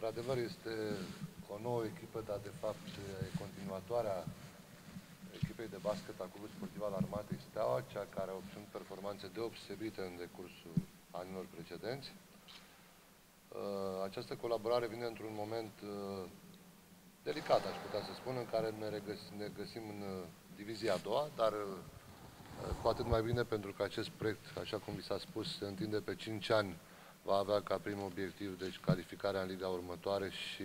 într-adevăr este o nouă echipă, dar de fapt e continuatoarea echipei de basket a Clubului Sportiv al Armatei Steaua, cea care a obținut performanțe deosebite în decursul anilor precedenți. Uh, această colaborare vine într-un moment uh, delicat, aș putea să spun, în care ne, regăsim, ne găsim în uh, divizia a doua, dar cu atât mai bine pentru că acest proiect, așa cum vi s-a spus, se întinde pe 5 ani, va avea ca prim obiectiv deci calificarea în liga următoare și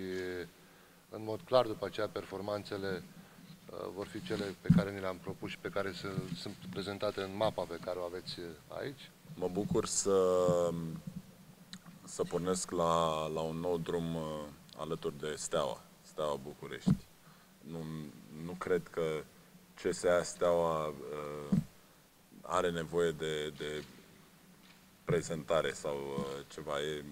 în mod clar după aceea performanțele uh, vor fi cele pe care ni le-am propus și pe care se, sunt prezentate în mapa pe care o aveți aici. Mă bucur să, să pornesc la, la un nou drum uh, alături de Steaua, Steaua București. Nu, nu cred că CSA Steaua uh, are nevoie de, de prezentare sau uh, ceva. E,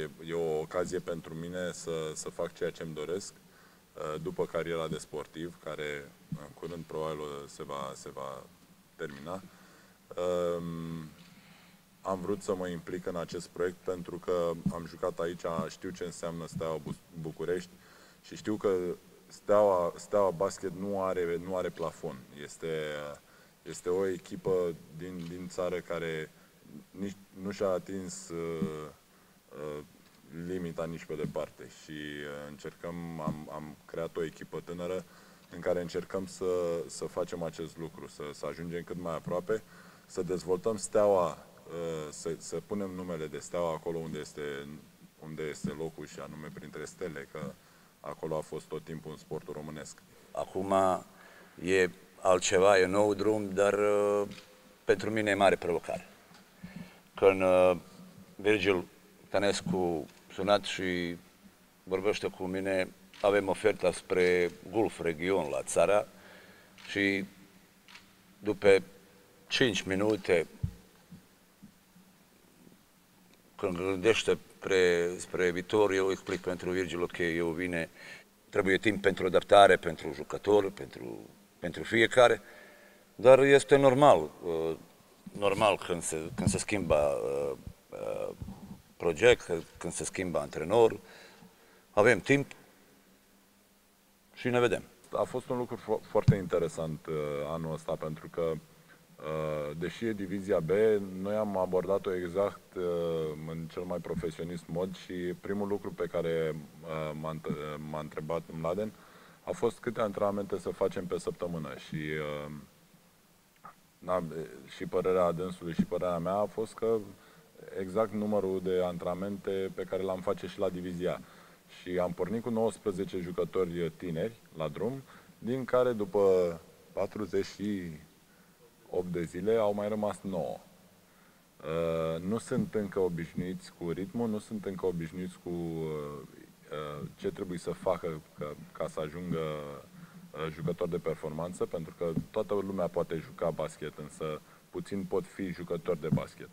e, e o ocazie pentru mine să, să fac ceea ce îmi doresc uh, după cariera de sportiv, care în curând probabil se va, se va termina. Um, am vrut să mă implic în acest proiect pentru că am jucat aici, știu ce înseamnă Steaua București și știu că Steaua, Steaua Basket nu are, nu are plafon. Este, este o echipă din, din țară care nici, nu și-a atins uh, uh, limita nici pe departe și uh, încercăm, am, am creat o echipă tânără în care încercăm să, să facem acest lucru, să, să ajungem cât mai aproape, să dezvoltăm steaua, uh, să, să punem numele de steaua acolo unde este, unde este locul și anume printre stele, că acolo a fost tot timpul în sportul românesc. Acum e altceva, e nou drum, dar uh, pentru mine e mare provocare când uh, Virgil Tănescu sunat și vorbește cu mine, avem oferta spre Gulf region la țara și după 5 minute când gândește spre, spre viitor, eu explic pentru Virgil că eu vine, trebuie timp pentru adaptare, pentru jucători, pentru, pentru fiecare, dar este normal. Uh, normal când se, când se schimbă uh, uh, proiect, când se schimbă antrenor, avem timp și ne vedem. A fost un lucru fo- foarte interesant uh, anul ăsta pentru că uh, deși e divizia B, noi am abordat-o exact uh, în cel mai profesionist mod și primul lucru pe care uh, m-a, m-a întrebat Mladen a fost câte antrenamente să facem pe săptămână și uh, da, și părerea dânsului și părerea mea a fost că exact numărul de antrenamente pe care l-am face și la divizia. Și am pornit cu 19 jucători tineri la drum, din care după 48 de zile au mai rămas 9. Uh, nu sunt încă obișnuiți cu ritmul, nu sunt încă obișnuiți cu uh, uh ce trebuie să facă ca, ca să ajungă Uh, jucător de performanță, pentru că toată lumea poate juca basket, însă puțin pot fi jucători de basket.